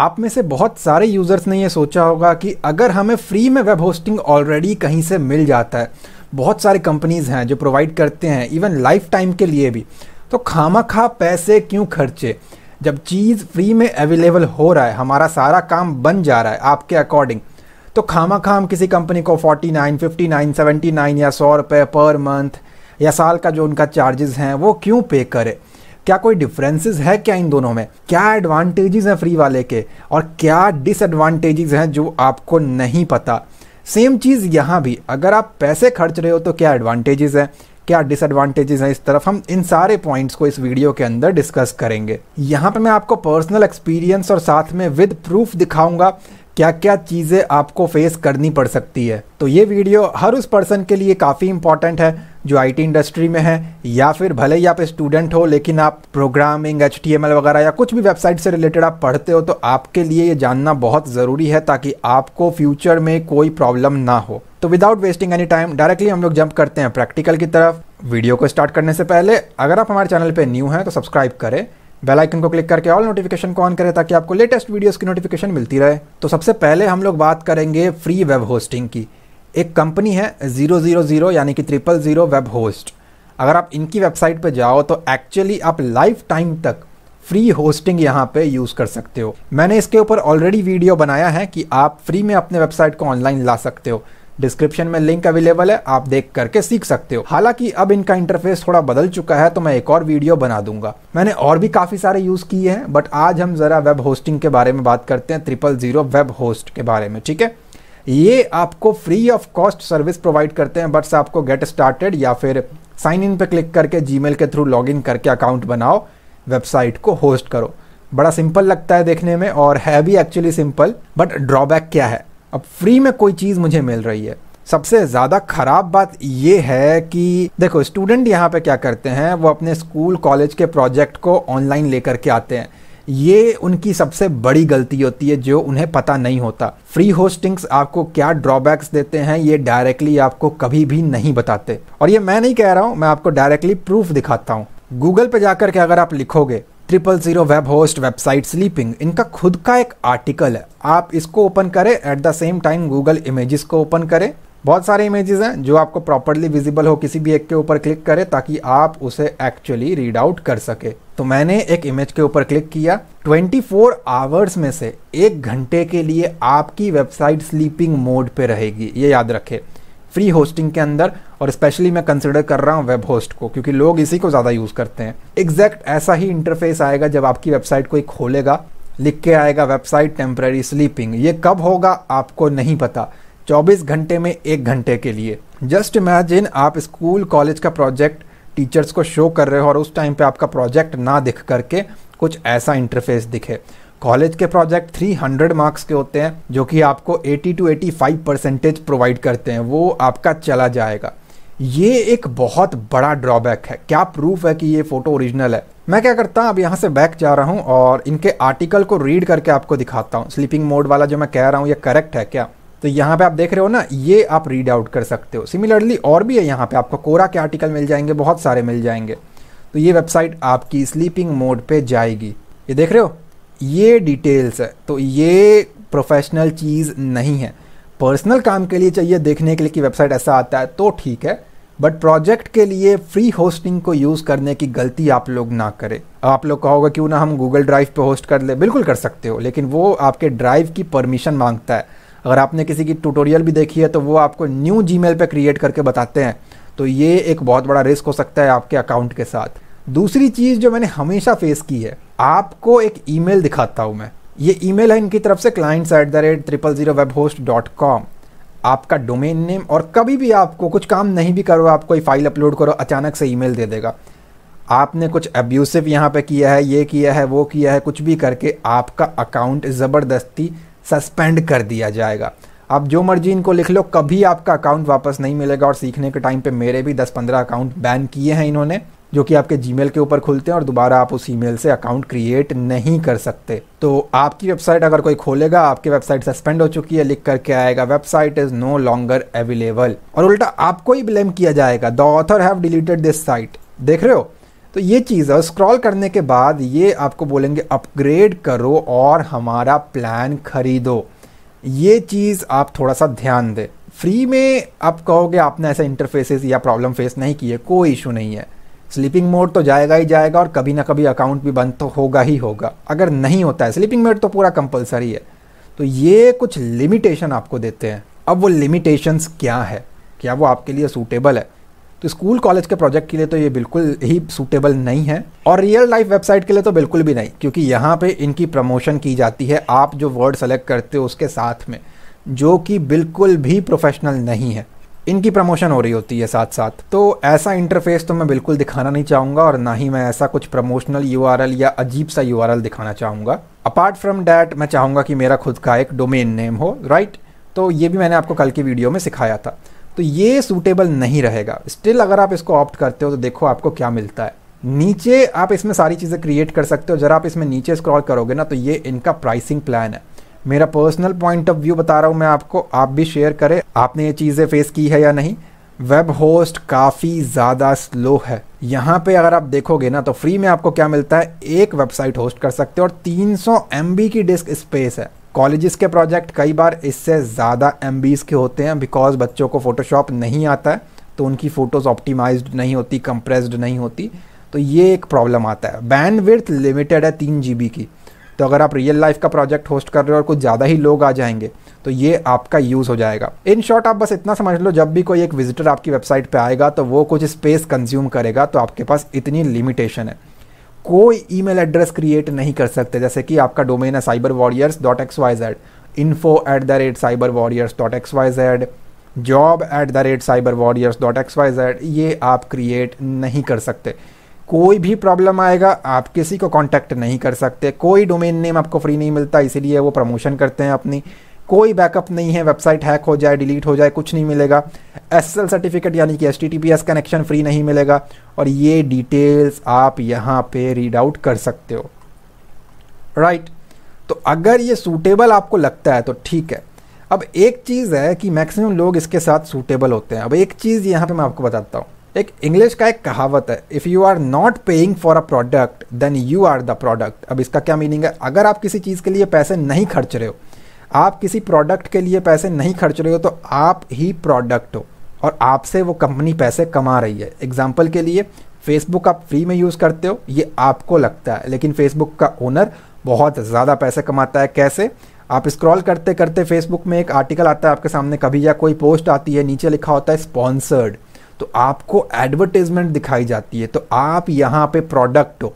आप में से बहुत सारे यूज़र्स ने ये सोचा होगा कि अगर हमें फ्री में वेब होस्टिंग ऑलरेडी कहीं से मिल जाता है बहुत सारी कंपनीज़ हैं जो प्रोवाइड करते हैं इवन लाइफ टाइम के लिए भी। तो खामा खा पैसे क्यों खर्चे? जब चीज़ फ्री में अवेलेबल हो रहा है हमारा सारा काम बन जा रहा है आपके अकॉर्डिंग तो खामा खा हम किसी कंपनी को 49, 59, 79 या सौ रुपये पर मंथ या साल का जो उनका चार्जेस हैं वो क्यों पे करे? क्या कोई डिफरेंसेस है क्या इन दोनों में? क्या एडवांटेजेस हैं फ्री वाले के? और क्या डिसएडवांटेजेस हैं जो आपको नहीं पता? सेम चीज़ यहाँ भी। अगर आप पैसे खर्च रहे हो तो क्या एडवांटेजेस हैं? क्या डिसएडवांटेजेस हैं? इस तरफ़ हम इन सारे पॉइंट्स को इस वीडियो के अंदर डिस्कस करेंगे। यहाँ पे मैं आपको पर्सनल एक्सपीरियंस और साथ में विद प्रूफ दिखाऊँगा क्या क्या चीज़ें आपको फेस करनी पड़ सकती है। तो ये वीडियो हर उस पर्सन के लिए काफ़ी इंपॉर्टेंट है। जो आईटी इंडस्ट्री में है, या फिर भले ही आप स्टूडेंट हो, लेकिन आप प्रोग्रामिंग एचटीएमएल वगैरह, या कुछ भी वेबसाइट से रिलेटेड आप पढ़ते हो तो आपके लिए ये जानना बहुत ज़रूरी है ताकि आपको फ्यूचर में कोई प्रॉब्लम ना हो। तो without wasting any time directly हम लोग जंप करते हैं प्रैक्टिकल की तरफ़। वीडियो को स्टार्ट करने से पहले, अगर आप हमारे चैनल पर न्यू हैं तो सब्सक्राइब करें। बेल आइकन को क्लिक करके ऑल नोटिफिकेशन को ऑन करें ताकि आपको लेटेस्ट वीडियोस की नोटिफिकेशन मिलती रहे। तो सबसे पहले हम लोग बात करेंगे फ्री वेब होस्टिंग की। एक कंपनी है ज़ीरो ज़ीरो ज़ीरो, यानी कि ट्रिपल ज़ीरो वेब होस्ट। अगर आप इनकी वेबसाइट पे जाओ तो एक्चुअली आप लाइफ टाइम तक फ्री होस्टिंग यहाँ पे यूज़ कर सकते हो। मैंने इसके ऊपर ऑलरेडी वीडियो बनाया है कि आप फ्री में अपने वेबसाइट को ऑनलाइन ला सकते हो। डिस्क्रिप्शन में लिंक अवेलेबल है, आप देख करके सीख सकते हो। हालाँकि अब इनका इंटरफेस थोड़ा बदल चुका है तो मैं एक और वीडियो बना दूँगा। मैंने और भी काफ़ी सारे यूज़ किए हैं बट आज हम जरा वेब होस्टिंग के बारे में बात करते हैं ट्रिपल ज़ीरो वेब होस्ट के बारे में, ठीक है? ये आपको free of cost service provide करते हैं बट आपको गेट स्टार्टेड या फिर साइन इन पे क्लिक करके जीमेल के थ्रू लॉगिन करके अकाउंट बनाओ वेबसाइट को होस्ट करो। बड़ा सिंपल लगता है देखने में और है भी एक्चुअली सिंपल बट ड्रॉबैक क्या है? अब फ्री में कोई चीज़ मुझे मिल रही है। सबसे ज़्यादा ख़राब बात ये है कि देखो स्टूडेंट यहाँ पे क्या करते हैं, वो अपने स्कूल कॉलेज के प्रोजेक्ट को ऑनलाइन लेकर के आते हैं। ये उनकी सबसे बड़ी गलती होती है जो उन्हें पता नहीं होता। फ्री होस्टिंग्स आपको क्या ड्रॉबैक्स देते हैं, ये डायरेक्टली आपको कभी भी नहीं बताते। और ये मैं नहीं कह रहा हूँ, मैं आपको डायरेक्टली प्रूफ दिखाता हूँ। गूगल पे जाकर के अगर आप लिखोगे triple zero web host website sleeping इनका खुद का एक आर्टिकल है। आप इसको ओपन करें at the same time Google images को ओपन करें। बहुत सारे इमेजेस हैं जो आपको प्रॉपरली विजिबल हो किसी भी एक के ऊपर क्लिक करें ताकि आप उसे एक्चुअली रीड आउट कर सके। तो मैंने एक इमेज के ऊपर क्लिक किया। 24 आवर्स में से एक घंटे के लिए आपकी वेबसाइट स्लीपिंग मोड पे रहेगी, ये याद रखें। फ्री होस्टिंग के अंदर, और स्पेशली मैं कंसिडर कर रहा हूँ वेब होस्ट को, क्योंकि लोग इसी को ज़्यादा यूज़ करते हैं। एग्जैक्ट ऐसा ही इंटरफेस आएगा जब आपकी वेबसाइट कोई खोलेगा, लिख के आएगा वेबसाइट टेम्पररी स्लीपिंग ये कब होगा, आपको नहीं पता। 24 घंटे में एक घंटे के लिए। जस्ट इमेजिन आप स्कूल, कॉलेज का प्रोजेक्ट टीचर्स को शो कर रहे हो और उस टाइम पे आपका प्रोजेक्ट ना दिख करके कुछ ऐसा इंटरफेस दिखे। कॉलेज के प्रोजेक्ट 300 मार्क्स के होते हैं, जो कि आपको 80 टू 85 परसेंटेज प्रोवाइड करते हैं। वो आपका चला जाएगा। ये एक बहुत बड़ा ड्रॉबैक है। क्या प्रूफ है कि ये फ़ोटो ओरिजिनल है? मैं क्या करता हूँ, अब यहाँ से बैक जा रहा हूँ और इनके आर्टिकल को रीड करके आपको दिखाता हूँ। स्लीपिंग मोड वाला जो मैं कह रहा हूँ, ये करेक्ट है क्या? तो यहाँ पे आप देख रहे हो ना, ये आप रीड आउट कर सकते हो। सिमिलरली और भी है यहाँ पे, आपको कोरा के आर्टिकल मिल जाएँगे, बहुत सारे मिल जाएँगे। तो ये वेबसाइट आपकी स्लीपिंग मोड पे जाएगी। ये देख रहे हो? ये डिटेल्स है। तो ये प्रोफेशनल चीज़ नहीं है। पर्सनल काम के लिए चाहिए, देखने के लिए कि वेबसाइट ऐसा आता है तो ठीक है। बट प्रोजेक्ट के लिए फ्री होस्टिंग को यूज़ करने की गलती आप लोग ना करें। आप लोग कहोगे, क्यों ना हम गूगल ड्राइव पे होस्ट कर ले? बिल्कुल कर सकते हो, लेकिन वो आपके ड्राइव की परमिशन माँगता है। अगर आपने किसी की ट्यूटोरियल भी देखी है तो वो आपको न्यू जीमेल पे क्रिएट करके बताते हैं। तो ये एक बहुत बड़ा रिस्क हो सकता है आपके अकाउंट के साथ। दूसरी चीज़ जो मैंने हमेशा फेस की है, आपको एक ईमेल दिखाता हूँ मैं। ये ईमेल है इनकी तरफ़ से clients at the rate triple zero web host dot com आपका डोमेन नेम और कभी भी आपको कुछ काम नहीं भी करो, आप कोई फ़ाइल अपलोड करो, अचानक से ईमेल दे देगा। आपने कुछ अब्यूसिव यहाँ पे किया है, ये किया है, वो किया है, कुछ भी करके आपका अकाउंट ज़बरदस्ती सस्पेंड कर दिया जाएगा। आप जो मर्ज़ी इनको लिख लो, कभी आपका अकाउंट वापस नहीं मिलेगा और सीखने के टाइम पे मेरे भी 10-15 अकाउंट बैन किए हैं इन्होंने, जो कि आपके जीमेल के ऊपर खुलते हैं और दोबारा आप उस ईमेल से अकाउंट क्रिएट नहीं कर सकते। तो आपकी वेबसाइट अगर कोई खोलेगा, आपकी वेबसाइट सस्पेंड हो चुकी है, लिख करके आएगा। Website is no longer available और उल्टा आपको ही ब्लेम किया जाएगा। The author have deleted this site देख रहे हो? तो ये चीज़ है स्क्रॉल करने के बाद ये आपको बोलेंगे अपग्रेड करो और हमारा प्लान खरीदो। ये चीज़ आप थोड़ा सा ध्यान दें। फ्री में आप कहोगे, आपने ऐसा इंटरफेसेस या प्रॉब्लम फेस नहीं किए, कोई इशू नहीं है। स्लीपिंग मोड तो जाएगा ही जाएगा, और कभी ना कभी अकाउंट भी बंद तो होगा ही होगा। अगर नहीं होता है स्लीपिंग मोड तो पूरा कंपलसरी है। तो ये कुछ लिमिटेशन आपको देते हैं। अब वो लिमिटेशंस क्या है? क्या वो आपके लिए सूटेबल है? तो स्कूल कॉलेज के प्रोजेक्ट के लिए तो ये बिल्कुल ही सूटेबल नहीं है और रियल लाइफ वेबसाइट के लिए तो बिल्कुल भी नहीं, क्योंकि यहाँ पे इनकी प्रमोशन की जाती है, आप जो वर्ड सेलेक्ट करते हो उसके साथ में, जो कि बिल्कुल भी प्रोफेशनल नहीं है। इनकी प्रमोशन हो रही होती है साथ साथ। तो ऐसा इंटरफेस तो मैं बिल्कुल दिखाना नहीं चाहूँगा और ना ही मैं ऐसा कुछ प्रमोशनल यूआरएल या अजीब सा यूआरएल दिखाना चाहूँगा। अपार्ट फ्रॉम डैट मैं चाहूँगा कि मेरा खुद का एक डोमेन नेम हो राइट तो ये भी मैंने आपको कल की वीडियो में सिखाया था। तो ये सूटेबल नहीं रहेगा। स्टिल अगर आप इसको ऑप्ट करते हो तो देखो आपको क्या मिलता है। नीचे आप इसमें सारी चीज़ें क्रिएट कर सकते हो। जरा आप इसमें नीचे स्क्रॉल करोगे ना तो ये इनका प्राइसिंग प्लान है। मेरा पर्सनल पॉइंट ऑफ़ व्यू बता रहा हूँ मैं आपको। आप भी शेयर करें, आपने ये चीज़ें फेस की है या नहीं। वेब होस्ट काफ़ी ज़्यादा स्लो है। यहाँ पे अगर आप देखोगे ना तो फ्री में आपको क्या मिलता है? एक वेबसाइट होस्ट कर सकते हो और 300 सौ की डिस्क स्पेस है। कॉलेजेस के प्रोजेक्ट कई बार इससे ज़्यादा एम के होते हैं बिकॉज़ बच्चों को फोटोशॉप नहीं आता है तो उनकी फ़ोटोज़ ऑप्टिमाइज्ड नहीं होती कंप्रेस्ड नहीं होती तो ये एक प्रॉब्लम आता है। बैंड लिमिटेड है तीन जीबी की। तो अगर आप रियल लाइफ का प्रोजेक्ट होस्ट कर रहे हो और कुछ ज़्यादा ही लोग आ जाएँगे तो ये आपका यूज़ हो जाएगा। इन शॉर्ट आप बस इतना समझ लो, जब भी कोई एक विजिटर आपकी वेबसाइट पे आएगा तो वो कुछ स्पेस कंज्यूम करेगा तो आपके पास इतनी लिमिटेशन है। कोई ईमेल एड्रेस क्रिएट नहीं कर सकते, जैसे कि आपका डोमेन है cyber warriors dot X Y Z info at the rate cyber warriors dot X Y Z job at the rate cyber warriors dot X Y Z ये आप क्रिएट नहीं कर सकते। कोई भी प्रॉब्लम आएगा, आप किसी को कांटेक्ट नहीं कर सकते। कोई डोमेन नेम आपको फ्री नहीं मिलता, इसीलिए वो प्रमोशन करते हैं अपनी। कोई बैकअप नहीं है, वेबसाइट हैक हो जाए, डिलीट हो जाए, कुछ नहीं मिलेगा। एस सर्टिफिकेट यानी कि एस कनेक्शन फ्री नहीं मिलेगा। और ये डिटेल्स आप यहाँ पे रीड आउट कर सकते हो। Right right. तो अगर ये सूटेबल आपको लगता है तो ठीक है। अब एक चीज़ है कि मैक्सिमम लोग इसके साथ सूटेबल होते हैं। अब एक चीज़ यहाँ पे मैं आपको बताता हूँ। एक इंग्लिश का एक कहावत है if you are not paying for a product then you are the product अब इसका क्या मीनिंग है? अगर आप किसी चीज़ के लिए पैसे नहीं खर्च रहे हो आप किसी प्रोडक्ट के लिए पैसे नहीं खर्च रहे हो तो आप ही प्रोडक्ट हो और आपसे वो कंपनी पैसे कमा रही है। एग्ज़ाम्पल के लिए फेसबुक आप फ्री में यूज़ करते हो, ये आपको लगता है। लेकिन फेसबुक का ओनर बहुत ज़्यादा पैसे कमाता है। कैसे? आप स्क्रॉल करते करते फेसबुक में एक आर्टिकल आता है आपके सामने, कभी या कोई पोस्ट आती है, नीचे लिखा होता है स्पॉन्सर्ड तो आपको एडवर्टीजमेंट दिखाई जाती है। तो आप यहाँ पे प्रोडक्ट हो।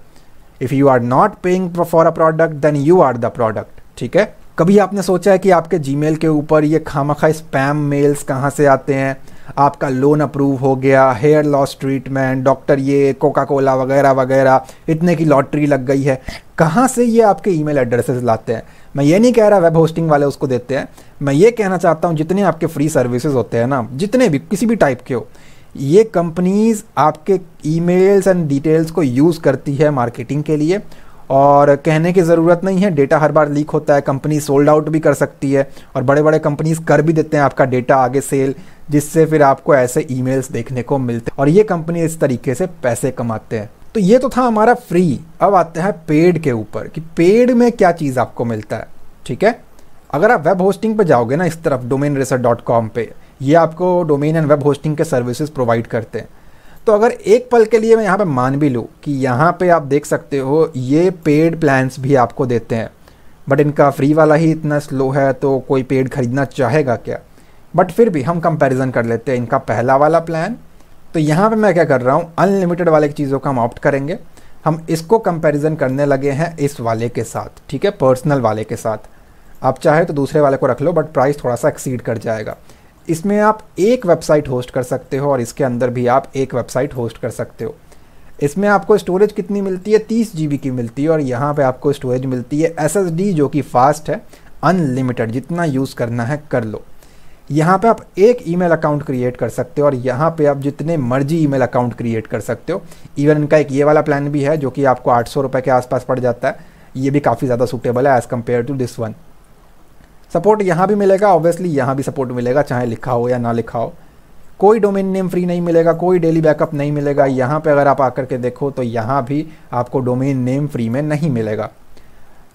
If you are not paying for a product then you are the product ठीक है? कभी आपने सोचा है कि आपके जीमेल के ऊपर ये खामखा स्पैम मेल्स कहाँ से आते हैं? आपका लोन अप्रूव हो गया हेयर लॉस ट्रीटमेंट डॉक्टर ये कोका कोला वगैरह वगैरह, इतने की लॉटरी लग गई है। कहाँ से ये आपके ईमेल एड्रेसेस लाते हैं? मैं ये नहीं कह रहा वेब होस्टिंग वाले उसको देते हैं। मैं ये कहना चाहता हूँ, जितने आपके फ्री सर्विसेज़ होते हैं ना, जितने भी, किसी भी टाइप के हो, ये कंपनीज़ आपके ईमेल्स एंड डिटेल्स को यूज़ करती है मार्केटिंग के लिए और कहने की ज़रूरत नहीं है डेटा हर बार लीक होता है कंपनी सोल्ड आउट भी कर सकती है और बड़े बड़े कंपनीज़ कर भी देते हैं आपका डेटा आगे सेल जिससे फिर आपको ऐसे ईमेल्स देखने को मिलते हैं। और ये कंपनी इस तरीके से पैसे कमाते हैं। तो ये तो था हमारा फ्री अब आते हैं पेड के ऊपर कि पेड में क्या चीज़ आपको मिलता है, ठीक है? अगर आप वेब होस्टिंग पे जाओगे ना, इस तरफ़ डोमेन रिसर्च डॉट कॉम पे, ये आपको डोमेन एंड वेब होस्टिंग के सर्विसेज़ प्रोवाइड करते हैं। तो अगर एक पल के लिए मैं यहाँ पे मान भी लूँ कि यहाँ पे आप देख सकते हो, ये पेड प्लान्स भी आपको देते हैं। बट इनका फ्री वाला ही इतना स्लो है तो कोई पेड खरीदना चाहेगा क्या? बट फिर भी हम कंपैरिजन कर लेते हैं इनका पहला वाला प्लान तो यहाँ पे मैं क्या कर रहा हूँ अनलिमिटेड वाले चीज़ों का हम ऑप्ट करेंगे। हम इसको कंपैरिजन करने लगे हैं इस वाले के साथ, ठीक है? पर्सनल वाले के साथ। आप चाहे तो दूसरे वाले को रख लो बट प्राइस थोड़ा सा एक्सीड कर जाएगा। इसमें आप एक वेबसाइट होस्ट कर सकते हो और इसके अंदर भी आप एक वेबसाइट होस्ट कर सकते हो। इसमें आपको स्टोरेज कितनी मिलती है? तीस जीबी की मिलती है और यहाँ पे आपको स्टोरेज मिलती है एसएसडी जो कि फास्ट है, अनलिमिटेड, जितना यूज़ करना है कर लो। यहाँ पे आप एक ईमेल अकाउंट क्रिएट कर सकते हो और यहाँ पे आप जितने मर्ज़ी ईमेल अकाउंट क्रिएट कर सकते हो। इवन इनका एक ये वाला प्लान भी है जो कि आपको आठ सौ के आसपास पड़ जाता है। ये भी काफ़ी ज़्यादा सूटेबल है as compare to this one support यहाँ भी मिलेगा ऑब्वियसली यहाँ भी सपोर्ट मिलेगा, चाहे लिखा हो या ना लिखा हो। कोई डोमेन नेम फ्री नहीं मिलेगा, कोई डेली बैकअप नहीं मिलेगा। यहाँ पे अगर आप आकर के देखो तो यहाँ भी आपको डोमेन नेम फ्री में नहीं मिलेगा।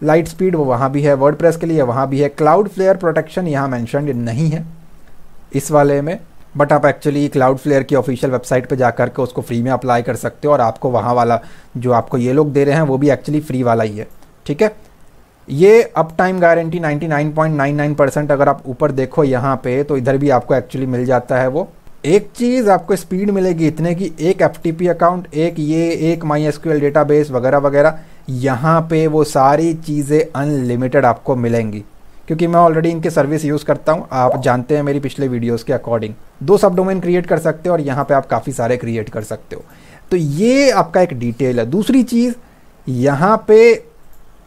लाइट स्पीड वो वहाँ भी है वर्ड के लिए वहाँ भी है। क्लाउड फ्लेयर प्रोटेक्शन यहाँ मैंशन नहीं है, इस वाले में। बट आप एक्चुअली क्लाउड फ्लेयर की ऑफिशियल वेबसाइट पे जाकर के उसको फ्री में अप्लाई कर सकते हो और आपको वहाँ वाला जो आपको ये लोग दे रहे हैं, वो भी एक्चुअली फ्री वाला ही है। ठीक है? ये अप टाइम गारंटी 99.99 परसेंट अगर आप ऊपर देखो यहाँ पे तो इधर भी आपको एक्चुअली मिल जाता है वो। एक चीज़ आपको स्पीड मिलेगी इतने की, एक एफटीपी अकाउंट एक ये, एक माई एस डेटाबेस वगैरह वगैरह, यहाँ पे वो सारी चीज़ें अनलिमिटेड आपको मिलेंगी। क्योंकि मैं ऑलरेडी इनके सर्विस यूज़ करता हूँ, आप जानते हैं मेरी पिछले वीडियोस के अकॉर्डिंग दो सब डोमेन क्रिएट कर सकते हो और यहाँ पे आप काफ़ी सारे क्रिएट कर सकते हो। तो ये आपका एक डिटेल है। दूसरी चीज़, यहाँ पे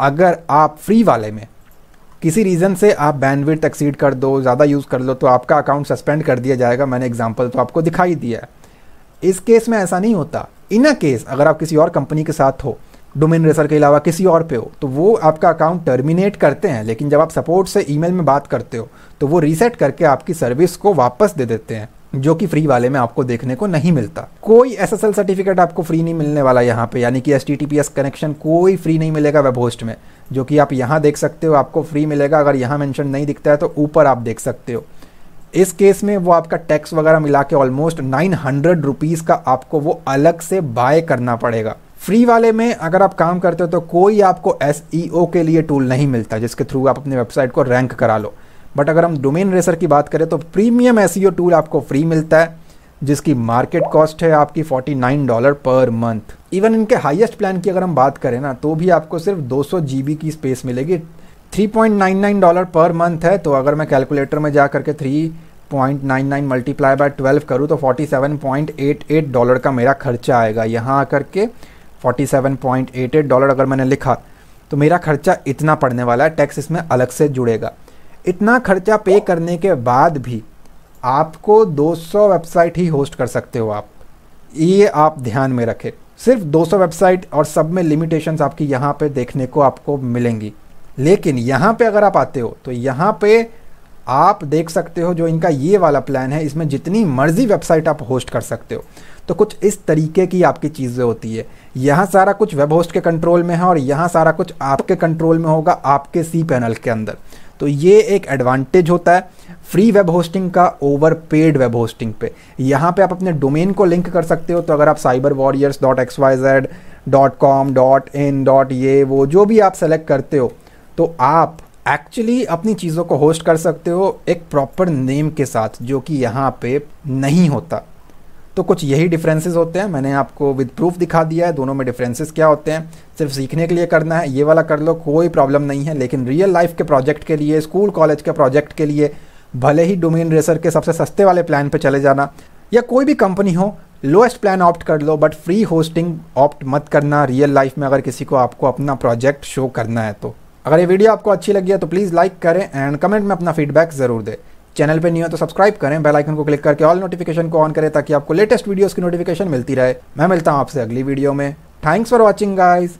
अगर आप फ्री वाले में, किसी रीज़न से आप बैंडविड्थ एक्सीड कर दो, ज़्यादा यूज़ कर लो तो आपका अकाउंट सस्पेंड कर दिया जाएगा। मैंने एग्जांपल तो आपको दिखाई दिया है। इस केस में ऐसा नहीं होता। इन अ केस अगर आप किसी और कंपनी के साथ हो डोमेन रेसर के अलावा किसी और पे हो तो वो आपका अकाउंट टर्मिनेट करते हैं। लेकिन जब आप सपोर्ट से ईमेल में बात करते हो तो वो रीसेट करके आपकी सर्विस को वापस दे देते हैं। जो कि फ्री वाले में आपको देखने को नहीं मिलता। कोई एसएसएल सर्टिफिकेट आपको फ्री नहीं मिलने वाला यहाँ पे, यानी कि एस कनेक्शन कोई फ्री नहीं मिलेगा वेब होस्ट में, जो कि आप यहाँ देख सकते हो, आपको फ्री मिलेगा। अगर यहाँ मेंशन नहीं दिखता है तो ऊपर आप देख सकते हो। इस केस में वो आपका टैक्स वगैरह मिला के ऑलमोस्ट नाइन हंड्रेड रुपीज़ का आपको वो अलग से बाय करना पड़ेगा। फ्री वाले में अगर आप काम करते हो तो कोई आपको एस e के लिए टूल नहीं मिलता, जिसके थ्रू आप अपनी वेबसाइट को रैंक करा लो। बट अगर हम डोमेन रेसर की बात करें तो प्रीमियम एस टूल आपको फ्री मिलता है, जिसकी मार्केट कॉस्ट है आपकी 49 डॉलर पर मंथ इवन इनके हाईएस्ट प्लान की अगर हम बात करें ना तो भी आपको सिर्फ़ 200 जीबी की स्पेस मिलेगी। 3.99 डॉलर पर मंथ है तो अगर मैं कैलकुलेटर में जा करके 3.99 मल्टीप्लाई बाय 12 करूँ तो 47.88 डॉलर का मेरा खर्चा आएगा। यहाँ आकर के 47.88 डॉलर अगर मैंने लिखा तो मेरा खर्चा इतना पड़ने वाला है टैक्स इसमें अलग से जुड़ेगा। इतना खर्चा पे करने के बाद भी आपको 200 वेबसाइट ही होस्ट कर सकते हो आप। ये आप ध्यान में रखें। सिर्फ़ 200 वेबसाइट और सब में लिमिटेशंस आपकी यहाँ पे देखने को आपको मिलेंगी। लेकिन यहाँ पे अगर आप आते हो तो यहाँ पे आप देख सकते हो जो इनका ये वाला प्लान है, इसमें जितनी मर्ज़ी वेबसाइट आप होस्ट कर सकते हो। तो कुछ इस तरीके की आपकी चीज़ें होती है। यहाँ सारा कुछ वेब होस्ट के कंट्रोल में है और यहाँ सारा कुछ आपके कंट्रोल में होगा आपके सी पैनल के अंदर। तो ये एक एडवांटेज होता है फ्री वेब होस्टिंग का ओवर पेड वेब होस्टिंग पे। यहाँ पे आप अपने डोमेन को लिंक कर सकते हो तो अगर आप cyber warriors dot X Y Z dot com dot in dot ये, वो जो भी आप सेलेक्ट करते हो तो आप एक्चुअली अपनी चीज़ों को होस्ट कर सकते हो एक प्रॉपर नेम के साथ, जो कि यहाँ पे नहीं होता। तो कुछ यही डिफरेंसेस होते हैं। मैंने आपको विद प्रूफ दिखा दिया है, दोनों में डिफरेंसेस क्या होते हैं। सिर्फ़ सीखने के लिए करना है, ये वाला कर लो, कोई प्रॉब्लम नहीं है। लेकिन रियल लाइफ के प्रोजेक्ट के लिए स्कूल कॉलेज के प्रोजेक्ट के लिए, भले ही डोमेन रेसर के सबसे सस्ते वाले प्लान पर चले जाना, या कोई भी कंपनी हो लोएस्ट प्लान ऑप्ट कर लो बट फ्री होस्टिंग ऑप्ट मत करना। रियल लाइफ में अगर किसी को आपको अपना प्रोजेक्ट शो करना है तो। अगर ये वीडियो आपको अच्छी लगी है तो प्लीज़ लाइक करें एंड कमेंट में अपना फीडबैक ज़रूर दें। चैनल पे नहीं हो तो सब्सक्राइब करें, बेल आइकन को क्लिक करके ऑल नोटिफिकेशन को ऑन करें ताकि आपको लेटेस्ट वीडियोस की नोटिफिकेशन मिलती रहे। मैं मिलता हूँ आपसे अगली वीडियो में। Thanks for watching guys